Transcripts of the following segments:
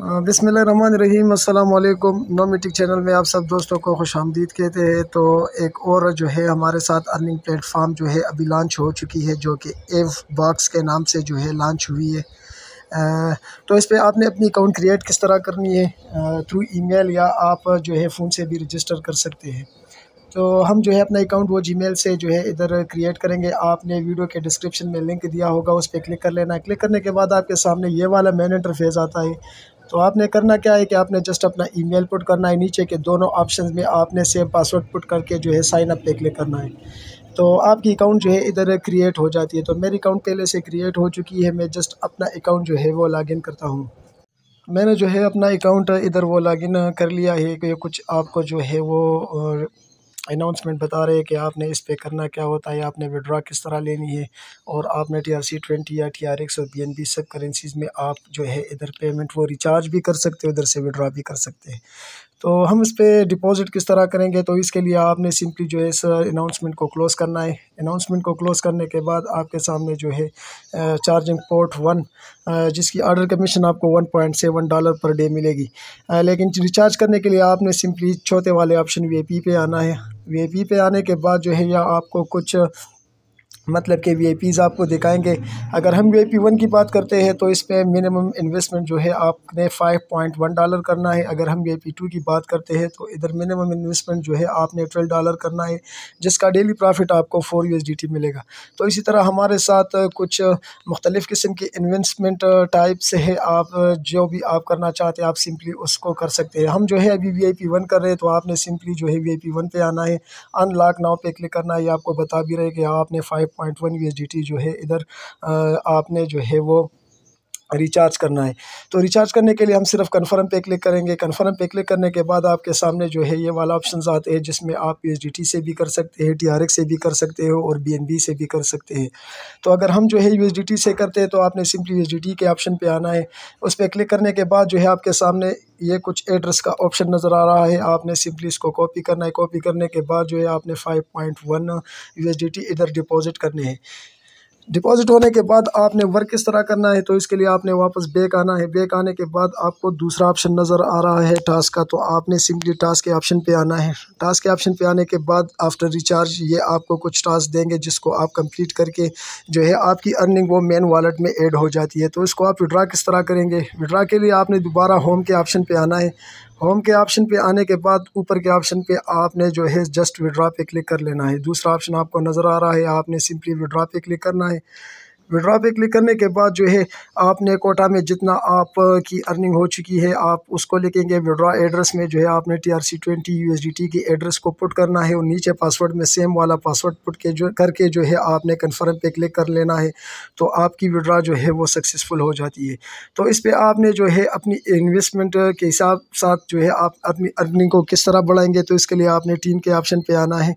بسم اللہ الرحمن الرحیم، السلام علیکم۔ نو میٹک چینل میں آپ سب دوستوں کو خوش آمدید کہتے ہیں۔ تو ایک اور جو ہے، ہمارے ساتھ ارننگ پلیٹ فارم جو ہے، ابھی لانچ ہو چکی ہے، جو کہ ایف باکس کے نام سے جو ہے لانچ ہوئی ہے۔ تو اس پہ آپ نے اپنی اکاؤنٹ کریٹ کس طرح کرنی ہے؟ تھرو ای میل یا آپ جو ہے فون سے بھی رجسٹر کر سکتے ہیں۔ تو ہم جو ہے اپنا اکاؤنٹ وہ جی میل سے جو ہے ادھر کریٹ کریں گے۔ آپ نے ویڈیو کے ڈسکرپشن میں لنک دیا ہوگا، اس پہ کلک کر لینا۔ ہے کلک کرنے کے بعد آپ کے سامنے یہ والا مین انٹرفیس آتا ہے۔ تو آپ نے کرنا کیا ہے کہ آپ نے جسٹ اپنا ای میل پٹ کرنا ہے نیچے کے دونوں آپشنز میں آپ نے سیم پاسورڈ پٹ کر کے جو ہے سائن اپ پہ کلک کرنا ہے۔ تو آپ کی اکاؤنٹ جو ہے ادھر کریٹ ہو جاتی ہے۔ تو میری اکاؤنٹ پہلے سے کریٹ ہو چکی ہے۔ میں جسٹ اپنا اکاؤنٹ جو ہے وہ لاگ ان کرتا ہوں۔ میں نے جو ہے اپنا اکاؤنٹ ادھر وہ لاگ ان کر لیا ہے کہ کچھ آپ کو جو ہے وہ اناؤنسمنٹ بتا رہے ہیں کہ آپ نے اس پہ کرنا کیا ہوتا ہے، آپ نے وڈرا کس طرح لینی ہے اور آپ نے ٹی آر سی ٹوینٹی یا ٹی آر ایکس اور بی این بی سب کرنسیز میں آپ جو ہے ادھر پیمنٹ وہ ریچارج بھی کر سکتے ادھر سے وڈرا بھی کر سکتے ہیں۔ تو ہم اس پہ ڈپازٹ کس طرح کریں گے؟ تو اس کے لیے آپ نے سمپلی جو ہے اس اناؤنسمنٹ کو کلوز کرنا ہے۔ اناؤنسمنٹ کو کلوز کرنے کے بعد آپ کے سامنے جو ہے چارجنگ پورٹ ون جس کی آرڈر کمیشن آپ کو one point seven dollar per day ملے گی۔ لیکن ریچارج کرنے کے لیے آپ نے سمپلی چھوٹے والے آپشن وی اے پی پہ آنا ہے۔ وی اے پی پہ آنے کے بعد جو ہے یا آپ کو کچھ مطلب کہ وی آئی پیز آپ کو دکھائیں گے۔ اگر ہم وی آئی پی ون کی بات کرتے ہیں تو اس پہ منیمم انویسٹمنٹ جو ہے آپ نے فائیو پوائنٹ ون ڈالر کرنا ہے۔ اگر ہم وی آئی پی ٹو کی بات کرتے ہیں تو ادھر منیمم انویسٹمنٹ جو ہے آپ نے ٹویلو ڈالر کرنا ہے، جس کا ڈیلی پرافٹ آپ کو four U S D T ملے گا۔ تو اسی طرح ہمارے ساتھ کچھ مختلف قسم کی انویسٹمنٹ ٹائپ سے ہے آپ جو بھی آپ کرنا چاہتے ہیں، آپ سمپلی اس کو کر سکتے ہیں۔ ہم جو ہے ابھی وی آئی پی ون کر رہے ہیں تو آپ نے سمپلی جو ہے وی آئی پی ون پہ آنا ہے۔ ان لاک ناؤ پہ کلک کرنا ہے۔ یہ آپ کو بتا بھی رہے کہ آپ نے five point one U S D T جو ہے ادھر آپ نے جو ہے وہ ریچارج کرنا ہے۔ تو ریچارج کرنے کے لیے ہم صرف کنفرم پہ کلک کریں گے۔ کنفرم پہ کلک کرنے کے بعد آپ کے سامنے جو ہے یہ والا آپشنز آتے ہیں، جس میں آپ پی ایس ڈی ٹی سے بھی کر سکتے ہیں ٹی آر ایکس سے بھی کر سکتے ہو اور بی این بی سے بھی کر سکتے ہیں۔ تو اگر ہم جو ہے یو ایس ڈی ٹی سے کرتے ہیں تو آپ نے simply U S D T کے آپشن پہ آنا ہے۔ اس پہ کلک کرنے کے بعد جو ہے آپ کے سامنے یہ کچھ ایڈریس کا آپشن نظر آ رہا ہے۔ آپ نے سمپلی اس کو کاپی کرنا ہے۔ کاپی کرنے کے بعد جو ہے آپ نے five point one U S D T ادھر ڈپازٹ کرنے ہیں۔ ڈپازٹ ہونے کے بعد آپ نے ورک کس طرح کرنا ہے تو اس کے لیے آپ نے واپس بیک آنا ہے۔ بیک آنے کے بعد آپ کو دوسرا آپشن نظر آ رہا ہے ٹاسک کا، تو آپ نے سمپلی ٹاسک کے آپشن پہ آنا ہے۔ ٹاسک کے آپشن پہ آنے کے بعد آفٹر ریچارج یہ آپ کو کچھ ٹاسک دیں گے جس کو آپ کمپلیٹ کر کے جو ہے آپ کی ارننگ وہ مین والیٹ میں ایڈ ہو جاتی ہے۔ تو اس کو آپ وڈرا کس طرح کریں گے؟ وڈرا کے لیے آپ نے دوبارہ ہوم کے آپشن پہ آنا ہے۔ ہوم کے آپشن پہ آنے کے بعد اوپر کے آپشن پہ آپ نے جو ہے جسٹ وڈرا پہ کلک کر لینا ہے۔ دوسرا آپشن آپ کو نظر آ رہا ہے، آپ نے سمپلی وڈرا پہ کلک کرنا ہے۔ وڈرا پہ کلک کرنے کے بعد جو ہے آپ نے کوٹا میں جتنا آپ کی ارننگ ہو چکی ہے، آپ اس کو لکھیں گے وڈرا ایڈریس میں جو ہے آپ نے T R C twenty U S D T کی ایڈریس کو پٹ کرنا ہے اور نیچے پاسورڈ میں سیم والا پاسورڈ پٹ کے جو کر کے جو ہے آپ نے کنفرم پہ کلک کر لینا ہے تو آپ کی وڈرا جو ہے وہ سکسیزفل ہو جاتی ہے۔ تو اس پہ آپ نے جو ہے اپنی انویسٹمنٹ کے حساب ساتھ جو ہے آپ اپنی ارننگ کو کس طرح بڑھائیں گے تو اس کے لیے آپ نے ٹیم کے آپشن پہ آنا ہے۔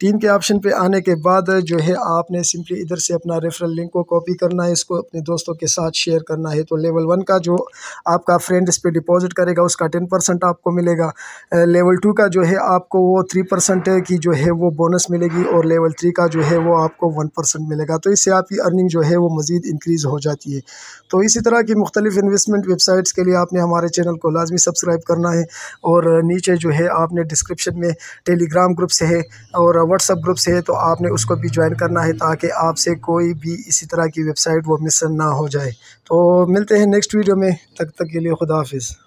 ٹیم کے آپشن پہ آنے کے بعد جو ہے آپ نے سمپلی ادھر سے اپنا ریفرل لنک کو کاپی کرنا ہے، اس کو اپنے دوستوں کے ساتھ شیئر کرنا ہے۔ تو لیول ون کا جو آپ کا فرینڈ اس پہ ڈپازٹ کرے گا، اس کا ٹین پرسنٹ آپ کو ملے گا۔ لیول ٹو کا جو ہے آپ کو وہ تھری پرسنٹ کی جو ہے وہ بونس ملے گی اور لیول تھری کا جو ہے وہ آپ کو ون پرسنٹ ملے گا۔ تو اس سے آپ کی ارننگ جو ہے وہ مزید انکریز ہو جاتی ہے۔ تو اسی طرح کی مختلف انویسٹمنٹ ویب سائٹس کے لیے آپ نے ہمارے چینل کو لازمی سبسکرائب کرنا ہے اور نیچے جو ہے آپ نے ڈسکرپشن میں ٹیلی گرام گروپ سے ہے اور واٹس اپ گروپ سے ہے تو آپ نے اس کو بھی جوائن کرنا ہے تاکہ آپ سے کوئی بھی اسی طرح کی ویب سائٹ وہ مس نہ ہو جائے۔ تو ملتے ہیں نیکسٹ ویڈیو میں تک تک کے لیے خدا حافظ۔